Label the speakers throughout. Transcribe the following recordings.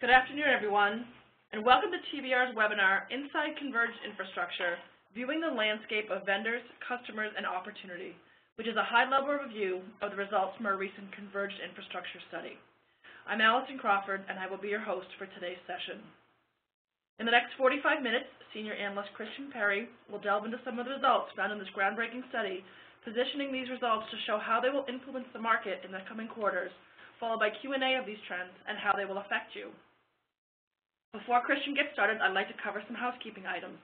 Speaker 1: Good afternoon, everyone, and welcome to TBR's webinar, Inside Converged Infrastructure, Viewing the Landscape of Vendors, Customers, and Opportunity, which is a high-level review of the results from our recent Converged Infrastructure study. I'm Allison Crawford, and I will be your host for today's session. In the next 45 minutes, Senior Analyst Christian Perry will delve into some of the results found in this groundbreaking study, positioning these results to show how they will influence the market in the coming quarters followed by Q&A of these trends and how they will affect you. Before Christian gets started, I'd like to cover some housekeeping items.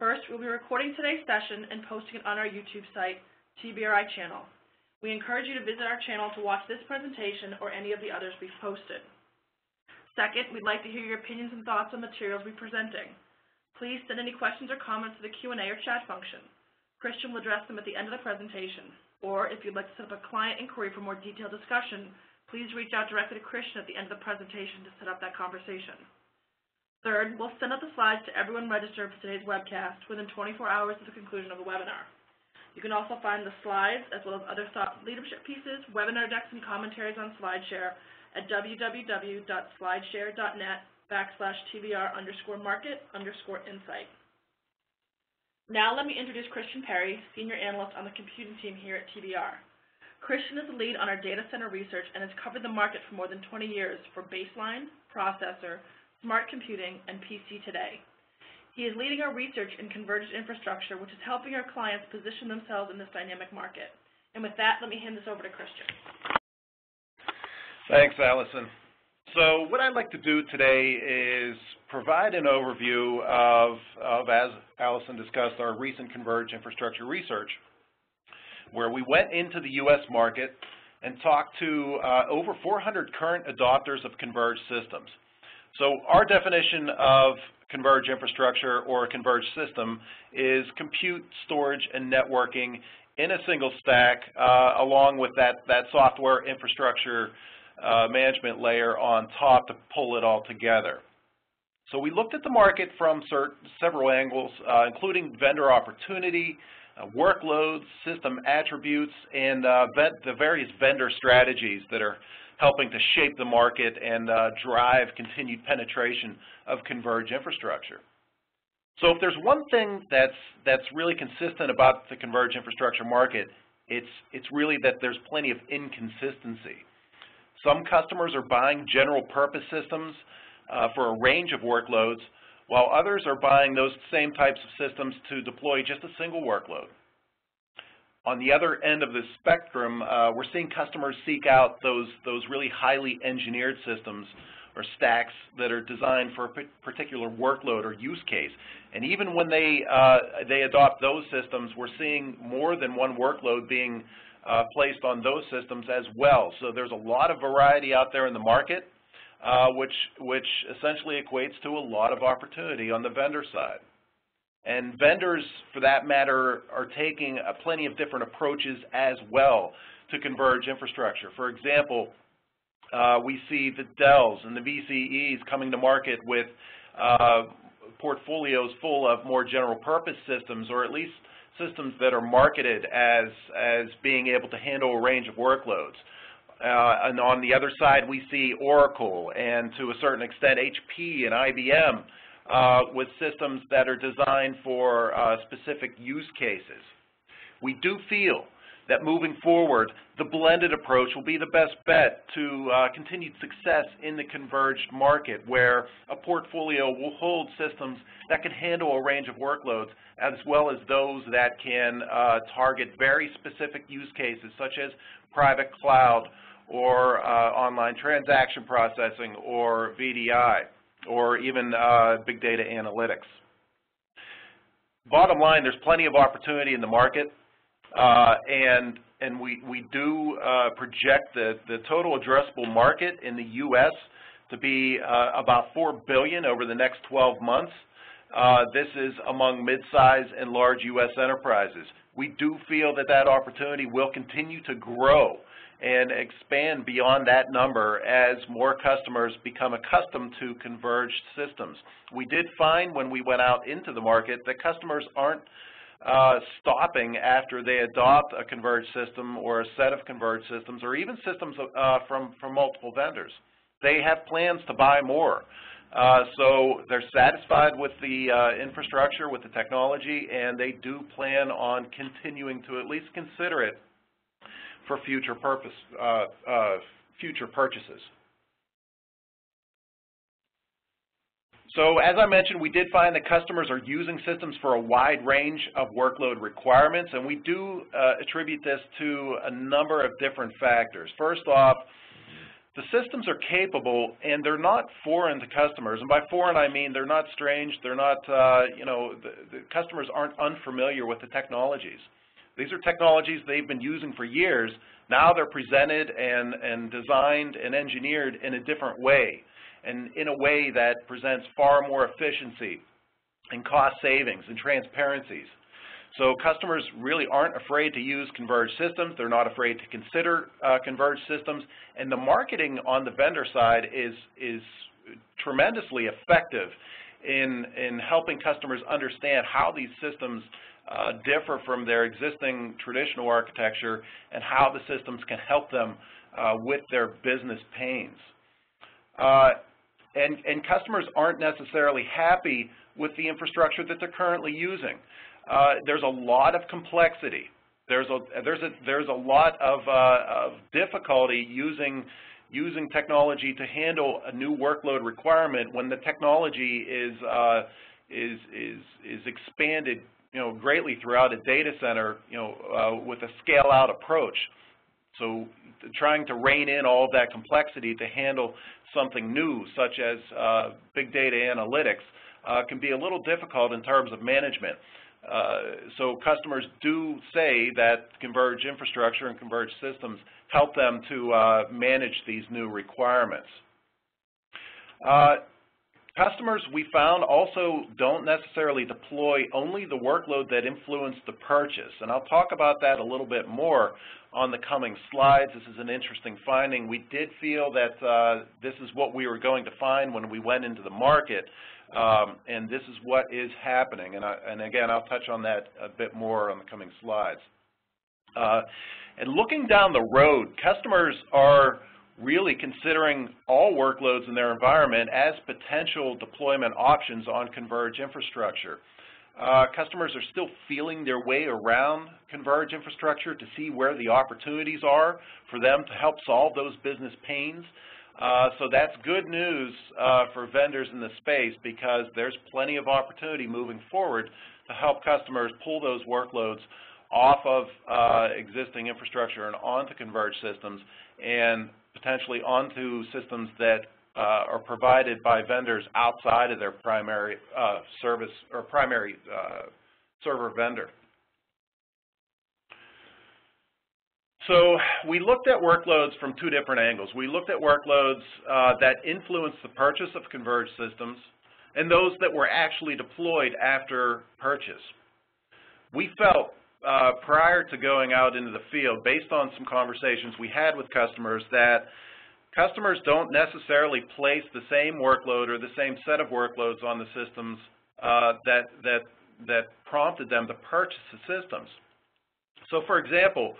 Speaker 1: First, we'll be recording today's session and posting it on our YouTube site, TBRI channel. We encourage you to visit our channel to watch this presentation or any of the others we've posted. Second, we'd like to hear your opinions and thoughts on materials we're presenting. Please send any questions or comments to the Q&A or chat function. Christian will address them at the end of the presentation. Or if you'd like to set up a client inquiry for more detailed discussion, please reach out directly to Christian at the end of the presentation to set up that conversation. Third, we'll send out the slides to everyone registered for today's webcast within 24 hours of the conclusion of the webinar. You can also find the slides, as well as other thought leadership pieces, webinar decks, and commentaries on SlideShare at www.slideshare.net backslash TBR underscore market underscore insight. Now let me introduce Christian Perry, Senior Analyst on the computing team here at TBR. Christian is the lead on our data center research and has covered the market for more than 20 years for baseline, processor, smart computing, and PC today. He is leading our research in converged infrastructure, which is helping our clients position themselves in this dynamic market. And with that, let me hand this over to Christian.
Speaker 2: Thanks, Allison. So what I'd like to do today is provide an overview of, of, as Allison discussed, our recent converged infrastructure research where we went into the U.S. market and talked to uh, over 400 current adopters of converged systems. So our definition of converged infrastructure or a converged system is compute, storage, and networking in a single stack uh, along with that, that software infrastructure uh, management layer on top to pull it all together. So we looked at the market from several angles, uh, including vendor opportunity, uh, workloads, system attributes, and uh, the various vendor strategies that are helping to shape the market and uh, drive continued penetration of converged infrastructure. So if there's one thing that's, that's really consistent about the converged infrastructure market, it's, it's really that there's plenty of inconsistency. Some customers are buying general purpose systems uh, for a range of workloads, while others are buying those same types of systems to deploy just a single workload. On the other end of the spectrum, uh, we're seeing customers seek out those, those really highly engineered systems or stacks that are designed for a particular workload or use case. And even when they, uh, they adopt those systems, we're seeing more than one workload being uh, placed on those systems as well. So there's a lot of variety out there in the market uh, which, which essentially equates to a lot of opportunity on the vendor side. And vendors, for that matter, are taking plenty of different approaches as well to converge infrastructure. For example, uh, we see the Dells and the VCEs coming to market with uh, portfolios full of more general purpose systems, or at least systems that are marketed as, as being able to handle a range of workloads. Uh, and on the other side, we see Oracle and to a certain extent HP and IBM uh, with systems that are designed for uh, specific use cases. We do feel that moving forward, the blended approach will be the best bet to uh, continued success in the converged market, where a portfolio will hold systems that can handle a range of workloads, as well as those that can uh, target very specific use cases, such as private cloud, or uh, online transaction processing or VDI or even uh, big data analytics. Bottom line, there's plenty of opportunity in the market uh, and and we, we do uh, project the, the total addressable market in the U.S. to be uh, about 4 billion over the next 12 months. Uh, this is among mid-size and large U.S. enterprises. We do feel that that opportunity will continue to grow and expand beyond that number as more customers become accustomed to converged systems. We did find when we went out into the market that customers aren't uh, stopping after they adopt a converged system or a set of converged systems or even systems uh, from, from multiple vendors. they have plans to buy more. Uh, so they're satisfied with the uh, infrastructure, with the technology, and they do plan on continuing to at least consider it for future purpose, uh, uh future purchases. So as I mentioned, we did find that customers are using systems for a wide range of workload requirements, and we do uh, attribute this to a number of different factors. First off, the systems are capable and they're not foreign to customers. And by foreign, I mean they're not strange, they're not, uh, you know, the, the customers aren't unfamiliar with the technologies. These are technologies they've been using for years. Now they're presented and, and designed and engineered in a different way, and in a way that presents far more efficiency and cost savings and transparencies. So customers really aren't afraid to use converged systems. They're not afraid to consider uh, converged systems. And the marketing on the vendor side is, is tremendously effective in, in helping customers understand how these systems uh, differ from their existing traditional architecture and how the systems can help them uh, with their business pains. Uh, and, and customers aren't necessarily happy with the infrastructure that they're currently using uh, there's a lot of complexity. There's a there's a there's a lot of, uh, of difficulty using using technology to handle a new workload requirement when the technology is uh, is is is expanded you know greatly throughout a data center you know uh, with a scale out approach. So trying to rein in all of that complexity to handle something new such as uh, big data analytics uh, can be a little difficult in terms of management. Uh, so customers do say that converged infrastructure and converged systems help them to uh, manage these new requirements. Customers, we found, also don't necessarily deploy only the workload that influenced the purchase, and I'll talk about that a little bit more on the coming slides. This is an interesting finding. We did feel that uh, this is what we were going to find when we went into the market, um, and this is what is happening. And, I, and, again, I'll touch on that a bit more on the coming slides. Uh, and looking down the road, customers are really considering all workloads in their environment as potential deployment options on converged infrastructure. Uh, customers are still feeling their way around converged infrastructure to see where the opportunities are for them to help solve those business pains. Uh, so that's good news uh, for vendors in the space because there's plenty of opportunity moving forward to help customers pull those workloads off of uh, existing infrastructure and onto converged systems and potentially onto systems that uh, are provided by vendors outside of their primary uh, service or primary uh, server vendor. So we looked at workloads from two different angles. We looked at workloads uh, that influenced the purchase of converged systems and those that were actually deployed after purchase. We felt uh, prior to going out into the field, based on some conversations we had with customers, that customers don't necessarily place the same workload or the same set of workloads on the systems uh, that, that, that prompted them to purchase the systems. So for example,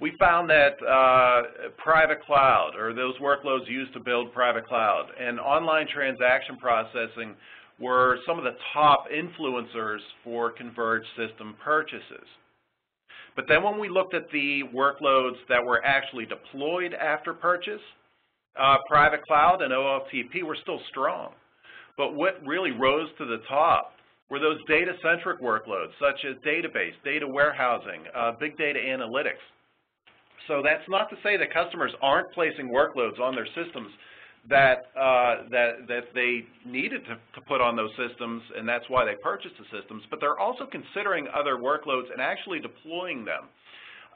Speaker 2: we found that uh, private cloud, or those workloads used to build private cloud, and online transaction processing were some of the top influencers for converged system purchases. But then when we looked at the workloads that were actually deployed after purchase, uh, private cloud and OLTP were still strong. But what really rose to the top were those data-centric workloads, such as database, data warehousing, uh, big data analytics. So that's not to say that customers aren't placing workloads on their systems that uh, that that they needed to, to put on those systems, and that's why they purchased the systems. But they're also considering other workloads and actually deploying them.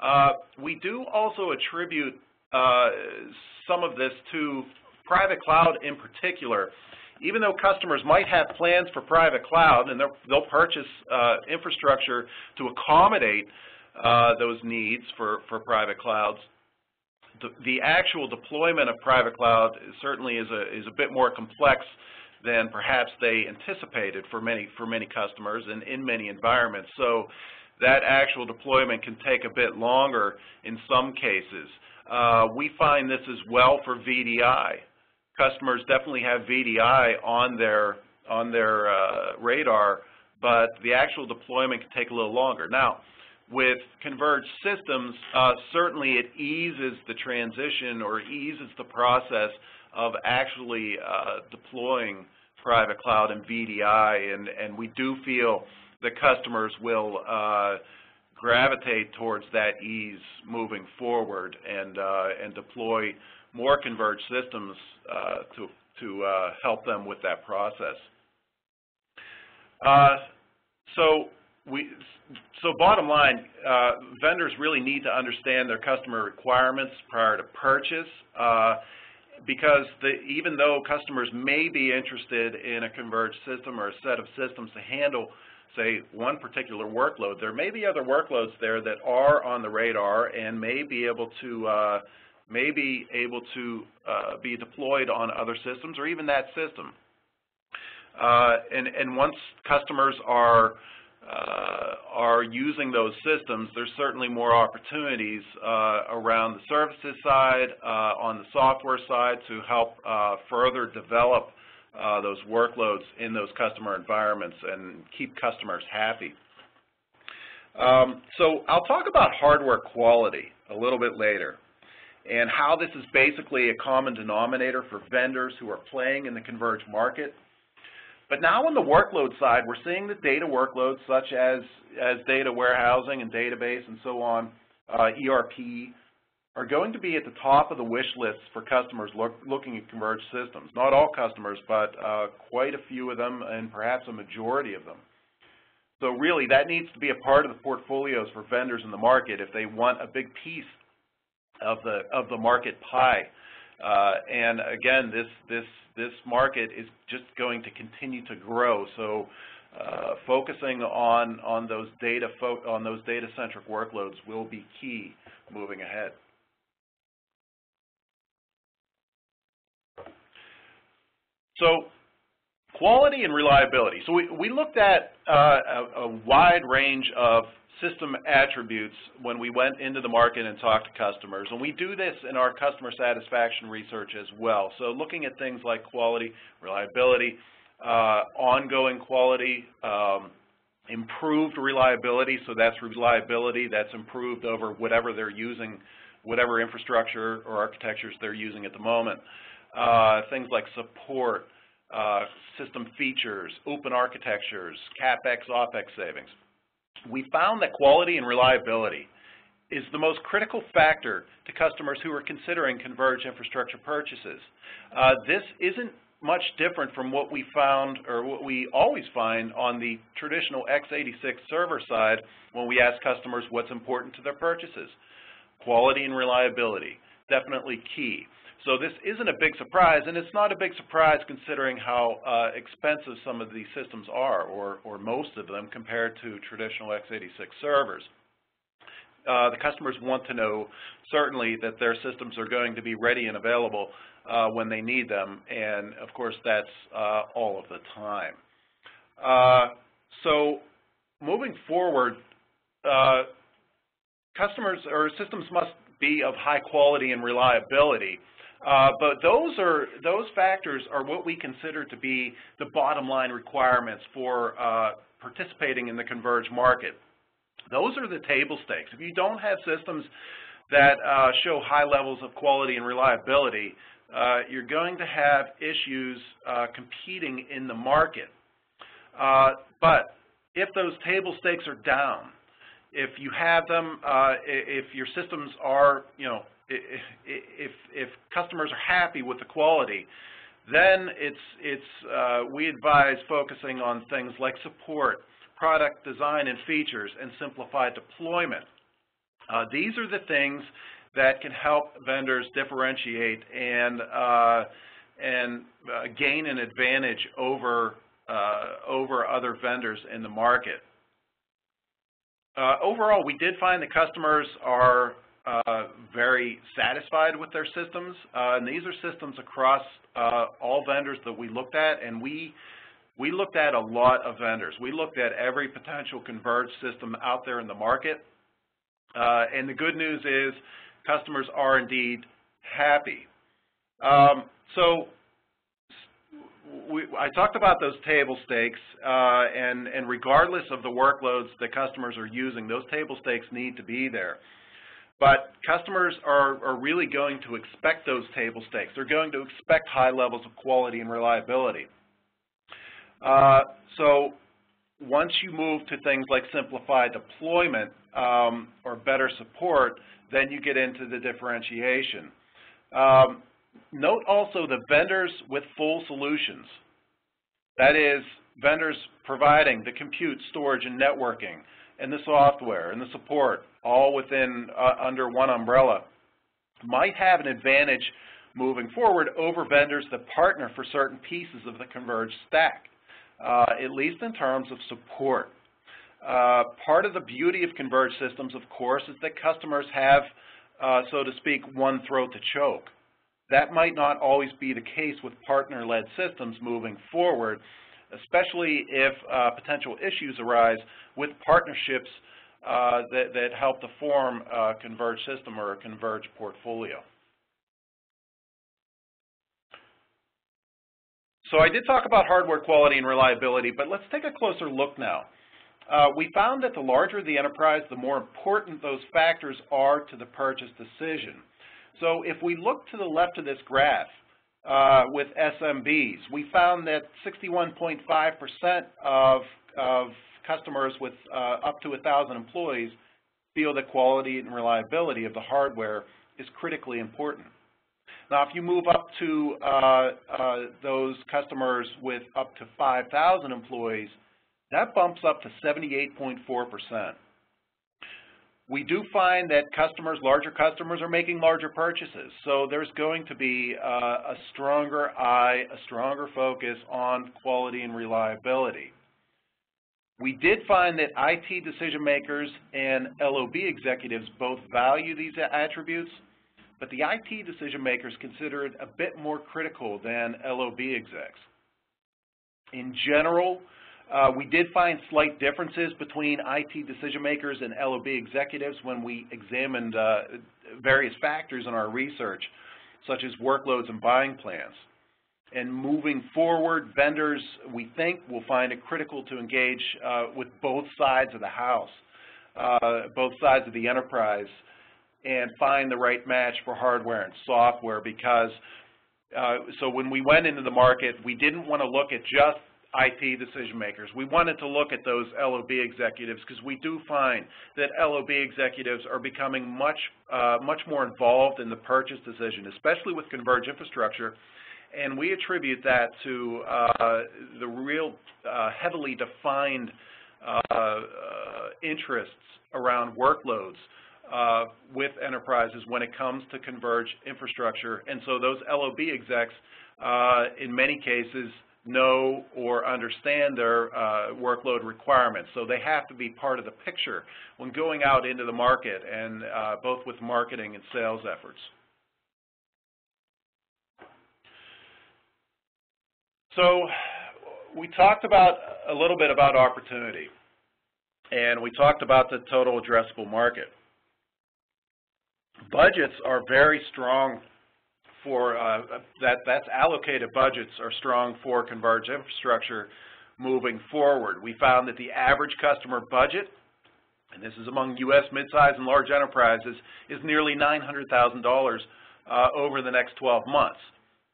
Speaker 2: Uh, we do also attribute uh, some of this to private cloud in particular. Even though customers might have plans for private cloud and they'll purchase uh, infrastructure to accommodate uh, those needs for, for private clouds. The, the, actual deployment of private cloud certainly is a, is a bit more complex than perhaps they anticipated for many, for many customers and in many environments. So that actual deployment can take a bit longer in some cases. Uh, we find this as well for VDI. customers definitely have VDI on their, on their uh, radar, but the actual deployment can take a little longer. Now, with converged systems, uh, certainly it eases the transition or eases the process of actually uh, deploying private cloud and VDI, and, and we do feel that customers will uh, gravitate towards that ease moving forward and, uh, and deploy more converged systems uh, to, to uh, help them with that process. So we, so bottom line, uh, vendors really need to understand their customer requirements prior to purchase uh, because the, even though customers may be interested in a converged system or a set of systems to handle, say, one particular workload, there may be other workloads there that are on the radar and may be able to uh, may be able to uh, be deployed on other systems or even that system. Uh, and, and once customers are are using those systems, there's certainly more opportunities uh, around the services side, uh, on the software side to help uh, further develop uh, those workloads in those customer environments and keep customers happy. Um, so I'll talk about hardware quality a little bit later and how this is basically a common denominator for vendors who are playing in the converged market but now on the workload side, we're seeing that data workloads such as, as data warehousing and database and so on, uh, ERP, are going to be at the top of the wish lists for customers look, looking at converged systems. Not all customers, but uh, quite a few of them and perhaps a majority of them. So really, that needs to be a part of the portfolios for vendors in the market if they want a big piece of the, of the market pie. Uh, and again, this, this this market is just going to continue to grow. So uh, focusing on on those data on those data centric workloads will be key moving ahead. So quality and reliability. So we, we looked at uh, a, a wide range of system attributes when we went into the market and talked to customers. And we do this in our customer satisfaction research as well. So looking at things like quality, reliability, uh, ongoing quality, um, improved reliability, so that's reliability that's improved over whatever they're using, whatever infrastructure or architectures they're using at the moment. Uh, things like support, uh, system features, open architectures, CapEx, OpEx savings we found that quality and reliability is the most critical factor to customers who are considering converged infrastructure purchases. Uh, this isn't much different from what we found or what we always find on the traditional x86 server side when we ask customers what's important to their purchases. Quality and reliability, definitely key. So this isn't a big surprise, and it's not a big surprise considering how uh, expensive some of these systems are, or, or most of them, compared to traditional x86 servers. Uh, the customers want to know, certainly, that their systems are going to be ready and available uh, when they need them, and of course that's uh, all of the time. Uh, so moving forward, uh, customers or systems must be of high quality and reliability. Uh, but those are those factors are what we consider to be the bottom line requirements for uh, participating in the converged market. Those are the table stakes. If you don't have systems that uh, show high levels of quality and reliability, uh, you're going to have issues uh, competing in the market. but if those table stakes are down, if you have them, if your systems are, you know, if, if customers are happy with the quality, then it's, it's, uh, we advise focusing on things like support, product design and features, and simplified deployment. Uh, these are the things that can help vendors differentiate and, uh, and uh, gain an advantage over, uh, over other vendors in the market. Uh, overall, we did find that customers are uh, very satisfied with their systems, uh, and these are systems across uh, all vendors that we looked at, and we we looked at a lot of vendors. We looked at every potential converged system out there in the market, uh, and the good news is customers are indeed happy. Um, so we, I talked about those table stakes, uh, and, and regardless of the workloads that customers are using, those table stakes need to be there. But customers are, are really going to expect those table stakes. They're going to expect high levels of quality and reliability. Uh, so once you move to things like simplified deployment um, or better support, then you get into the differentiation. Um, note also the vendors with full solutions. That is, vendors providing the compute, storage, and networking, and the software, and the support, all within, uh, under one umbrella, might have an advantage moving forward over vendors that partner for certain pieces of the converged stack, uh, at least in terms of support. Uh, part of the beauty of converged systems, of course, is that customers have, uh, so to speak, one throat to choke. That might not always be the case with partner-led systems moving forward, especially if uh, potential issues arise with partnerships uh, that, that, help to form a converged system or a converged portfolio. So I did talk about hardware quality and reliability, but let's take a closer look now. Uh, we found that the larger the enterprise, the more important those factors are to the purchase decision. So if we look to the left of this graph uh, with SMBs, we found that 61.5% of, of customers with uh, up to 1,000 employees feel that quality and reliability of the hardware is critically important. Now, if you move up to uh, uh those customers with up to 5,000 employees, that bumps up to 78.4%. We do find that customers, larger customers, are making larger purchases. So there's going to be uh, a stronger eye, a stronger focus on quality and reliability. We did find that IT decision makers and LOB executives both value these attributes, but the IT decision makers consider it a bit more critical than LOB execs. In general, uh, we did find slight differences between IT decision makers and LOB executives when we examined uh, various factors in our research, such as workloads and buying plans. And moving forward, vendors, we think, will find it critical to engage uh, with both sides of the house, uh, both sides of the enterprise, and find the right match for hardware and software because uh, so when we went into the market, we didn't want to look at just IT decision makers. We wanted to look at those LOB executives because we do find that LOB executives are becoming much, uh, much more involved in the purchase decision, especially with converged infrastructure. And we attribute that to uh, the real uh, heavily defined uh, uh, interests around workloads uh, with enterprises when it comes to converged infrastructure. And so those LOB execs, in many cases, know or understand their uh, workload requirements. So they have to be part of the picture when going out into the market and uh, both with marketing and sales efforts. So we talked about a little bit about opportunity and we talked about the total addressable market. Budgets are very strong for uh, that that's allocated budgets are strong for converged infrastructure moving forward. We found that the average customer budget, and this is among U.S. midsize and large enterprises, is nearly $900,000 uh, over the next 12 months.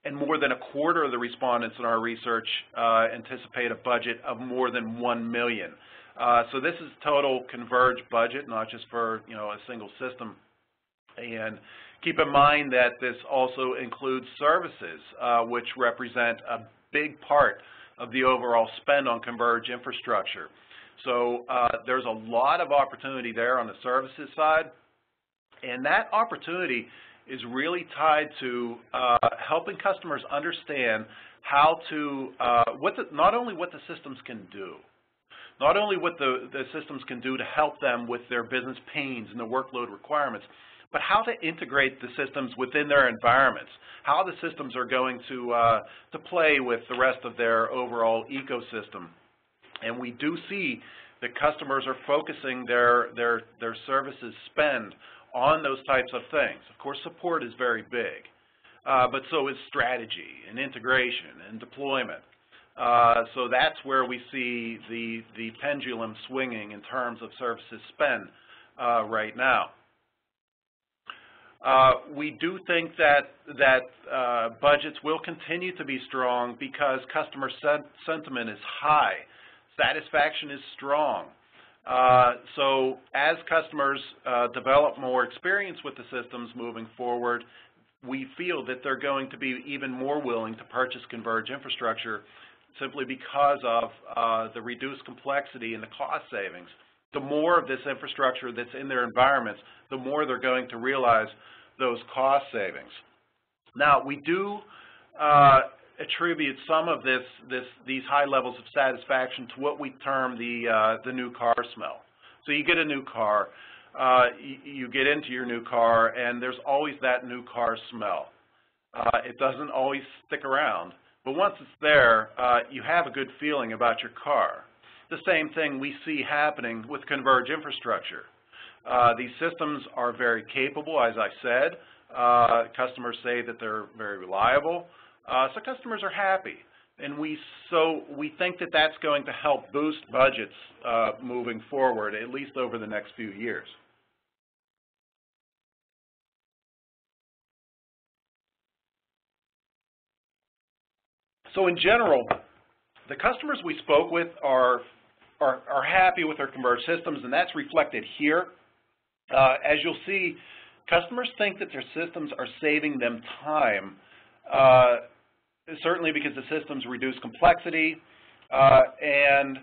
Speaker 2: And more than a quarter of the respondents in our research uh, anticipate a budget of more than 1 million. Uh, so this is total converged budget, not just for you know a single system. And Keep in mind that this also includes services, uh, which represent a big part of the overall spend on converged infrastructure. So uh, there's a lot of opportunity there on the services side, and that opportunity is really tied to uh, helping customers understand how to, uh, what the, not only what the systems can do, not only what the, the systems can do to help them with their business pains and the workload requirements, but how to integrate the systems within their environments, how the systems are going to, uh, to play with the rest of their overall ecosystem. And we do see that customers are focusing their, their, their services spend on those types of things. Of course, support is very big, uh, but so is strategy and integration and deployment. Uh, so that's where we see the, the pendulum swinging in terms of services spend uh, right now. Uh, we do think that that uh, budgets will continue to be strong because customer sen sentiment is high, satisfaction is strong. Uh, so as customers uh, develop more experience with the systems moving forward, we feel that they're going to be even more willing to purchase Converge infrastructure simply because of uh, the reduced complexity and the cost savings. The more of this infrastructure that's in their environments, the more they're going to realize those cost savings. Now, we do uh, attribute some of this, this, these high levels of satisfaction to what we term the, uh, the new car smell. So you get a new car, uh, you, you, get into your new car, and there's always that new car smell. Uh, it doesn't always stick around, but once it's there, uh, you have a good feeling about your car. The same thing we see happening with Converge infrastructure. Uh, these systems are very capable, as I said. Uh, customers say that they're very reliable. Uh, so customers are happy. And we, so we think that that's going to help boost budgets uh, moving forward, at least over the next few years. So in general, the customers we spoke with are, are, are happy with their converged systems, and that's reflected here. Uh, as you'll see, customers think that their systems are saving them time, uh, certainly because the systems reduce complexity, uh, and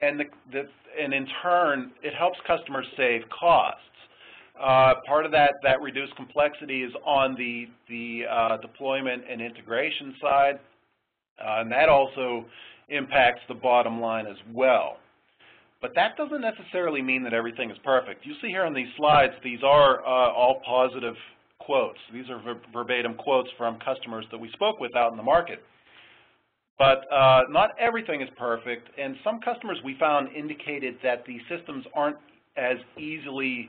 Speaker 2: and, the, the, and in turn, it helps customers save costs. Uh, part of that, that reduced complexity is on the, the uh, deployment and integration side, uh, and that also impacts the bottom line as well. But that doesn't necessarily mean that everything is perfect. You see here on these slides, these are uh, all positive quotes. These are ver verbatim quotes from customers that we spoke with out in the market. But uh, not everything is perfect, and some customers we found indicated that the systems aren't as easily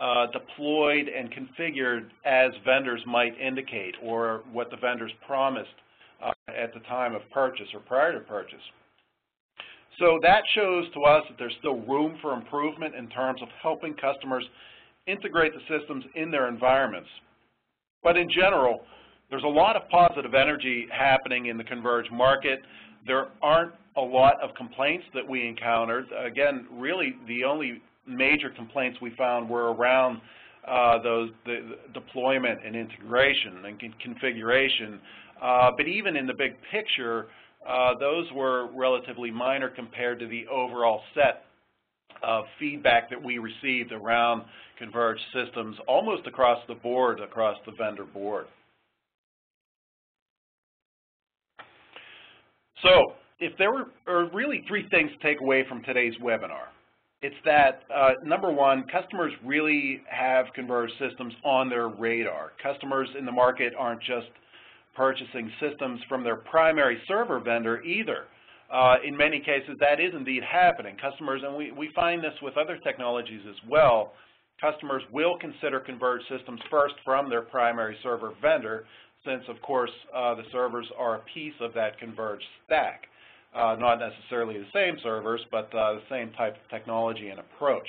Speaker 2: uh, deployed and configured as vendors might indicate or what the vendors promised uh, at the time of purchase or prior to purchase. So that shows to us that there's still room for improvement in terms of helping customers integrate the systems in their environments. But in general, there's a lot of positive energy happening in the Converge market. There aren't a lot of complaints that we encountered. Again, really the only major complaints we found were around uh, those the, the deployment and integration and configuration. Uh, but even in the big picture, uh, those were relatively minor compared to the overall set of feedback that we received around converged systems almost across the board, across the vendor board. So if there were are really three things to take away from today's webinar, it's that, uh, number one, customers really have converged systems on their radar. Customers in the market aren't just purchasing systems from their primary server vendor either. Uh, in many cases, that is indeed happening. Customers, and we, we find this with other technologies as well, customers will consider converged systems first from their primary server vendor, since, of course, uh, the servers are a piece of that converged stack. Uh, not necessarily the same servers, but uh, the same type of technology and approach.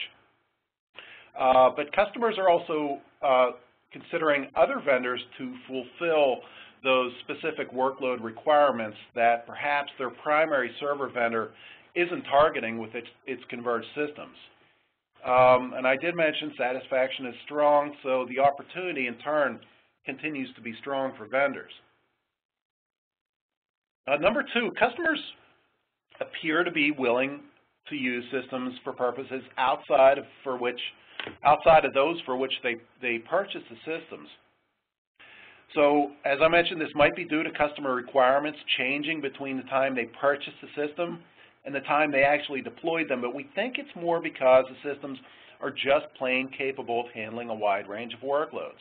Speaker 2: Uh, but customers are also uh, considering other vendors to fulfill those specific workload requirements that perhaps their primary server vendor isn't targeting with its, its converged systems. Um, and I did mention satisfaction is strong, so the opportunity in turn continues to be strong for vendors. Uh, number two, customers appear to be willing to use systems for purposes outside of for which outside of those for which they, they purchase the systems. So as I mentioned, this might be due to customer requirements changing between the time they purchased the system and the time they actually deployed them, but we think it's more because the systems are just plain capable of handling a wide range of workloads.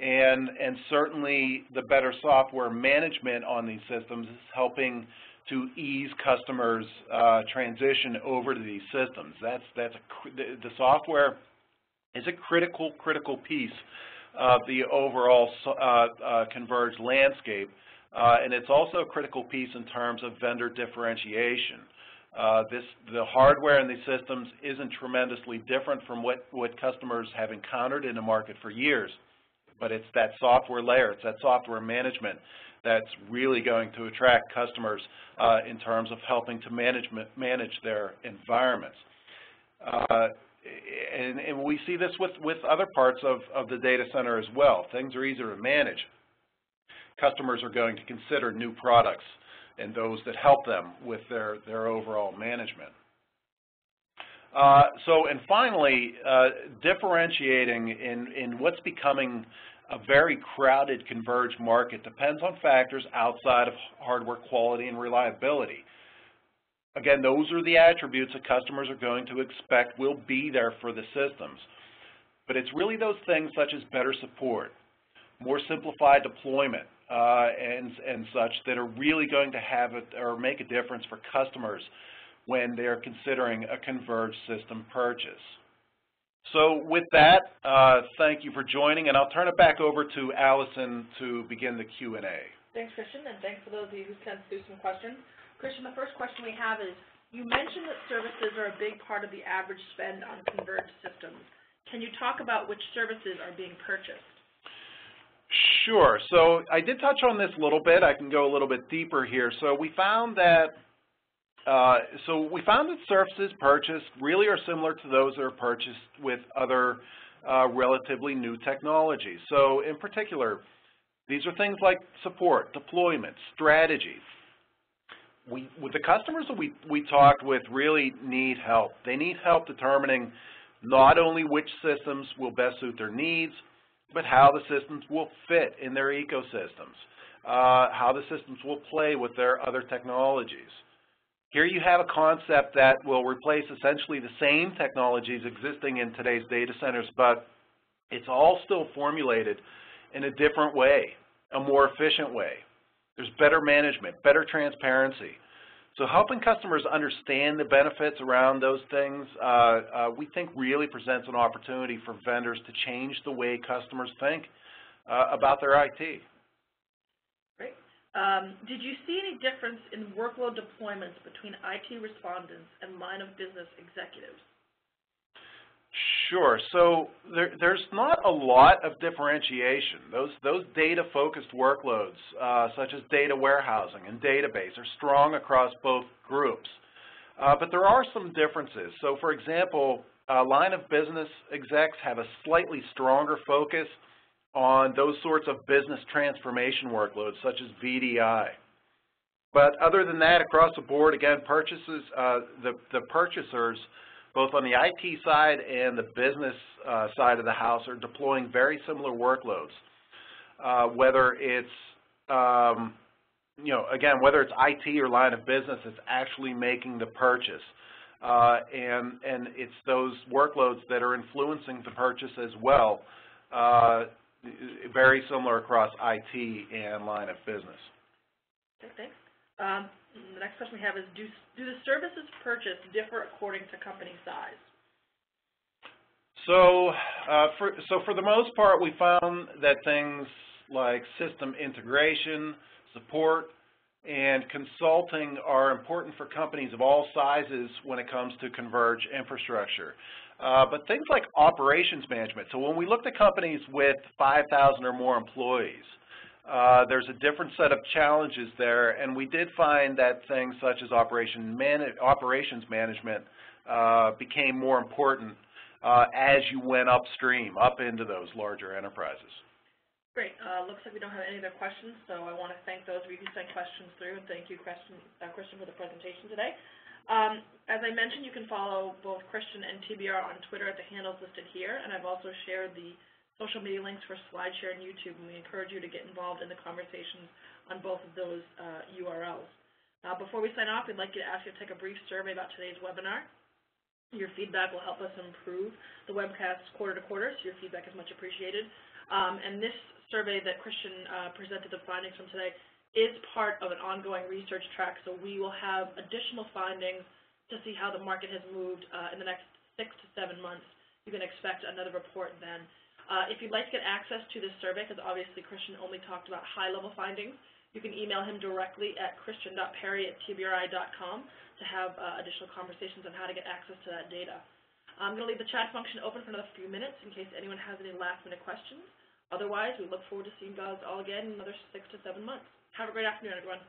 Speaker 2: And, and certainly the better software management on these systems is helping to ease customers' uh, transition over to these systems. That's, that's a, the, the software is a critical, critical piece of the overall uh, uh, converged landscape uh, and it's also a critical piece in terms of vendor differentiation. This, the hardware in these systems isn't tremendously different from what, what customers have encountered in the market for years, but it's that software layer, it's that software management that's really going to attract customers uh, in terms of helping to management, manage their environments. Uh, and, and, we see this with, with other parts of, of the data center as well. Things are easier to manage. Customers are going to consider new products and those that help them with their, their overall management. Uh, so, and finally, uh, differentiating in, in what's becoming a very crowded converged market depends on factors outside of hardware quality and reliability. Again, those are the attributes that customers are going to expect will be there for the systems. But it's really those things such as better support, more simplified deployment, uh, and, and such that are really going to have a, or make a difference for customers when they're considering a converged system purchase. So with that, uh, thank you for joining, and I'll turn it back over to Allison to begin the Q&A.
Speaker 1: Thanks, Christian, and thanks for those of you who sent through some questions. Christian, the first question we have is, you mentioned that services are a big part of the average spend on converged systems. Can you talk about which services are being purchased?
Speaker 2: Sure. So I did touch on this a little bit. I can go a little bit deeper here. So we found that uh, so we found that services purchased really are similar to those that are purchased with other uh, relatively new technologies. So in particular, these are things like support, deployment, strategy. We, with the customers that we, we talked with really need help. They need help determining not only which systems will best suit their needs, but how the systems will fit in their ecosystems, uh, how the systems will play with their other technologies. Here you have a concept that will replace essentially the same technologies existing in today's data centers, but it's all still formulated in a different way, a more efficient way. There's better management, better transparency. So helping customers understand the benefits around those things, uh, uh, we think really presents an opportunity for vendors to change the way customers think uh, about their IT.
Speaker 1: Um, did you see any difference in workload deployments between IT respondents and line of business executives?
Speaker 2: Sure. So there, there's not a lot of differentiation. Those, those data-focused workloads, uh, such as data warehousing and database, are strong across both groups. Uh, but there are some differences. So for example, uh, line of business execs have a slightly stronger focus on those sorts of business transformation workloads, such as VDI. But other than that, across the board, again, purchases, uh, the, the purchasers, both on the IT side and the business uh, side of the house, are deploying very similar workloads. Uh, whether it's, um, you know, again, whether it's IT or line of business, it's actually making the purchase. Uh, and, and it's those workloads that are influencing the purchase as well. Uh, very similar across IT and line of business.
Speaker 1: Thanks. Um, the next question we have is, do, do the services purchased differ according to company size?
Speaker 2: So, uh, for, so for the most part, we found that things like system integration, support, and consulting are important for companies of all sizes when it comes to converged infrastructure. Uh, but things like operations management. So when we looked at companies with 5,000 or more employees, uh, there's a different set of challenges there, and we did find that things such as operation man operations management uh, became more important uh, as you went upstream, up into those larger enterprises.
Speaker 1: Great. Uh, looks like we don't have any other questions, so I want to thank those of you who sent questions through, and thank you, Christian, uh, Christian for the presentation today. Um, as I mentioned, you can follow both Christian and TBR on Twitter at the handles listed here, and I've also shared the social media links for SlideShare and YouTube, and we encourage you to get involved in the conversations on both of those uh, URLs. Uh, before we sign off, we'd like to ask you to take a brief survey about today's webinar. Your feedback will help us improve the webcast quarter to quarter, so your feedback is much appreciated. Um, and this survey that Christian uh, presented the findings from today is part of an ongoing research track, so we will have additional findings to see how the market has moved uh, in the next six to seven months. You can expect another report then. Uh, if you'd like to get access to this survey, because obviously Christian only talked about high-level findings, You can email him directly at christian.perry@tbri.com to have uh, additional conversations on how to get access to that data. I'm going to leave the chat function open for another few minutes in case anyone has any last-minute questions. Otherwise, we look forward to seeing guys all again in another six to seven months. Have a great afternoon, everyone.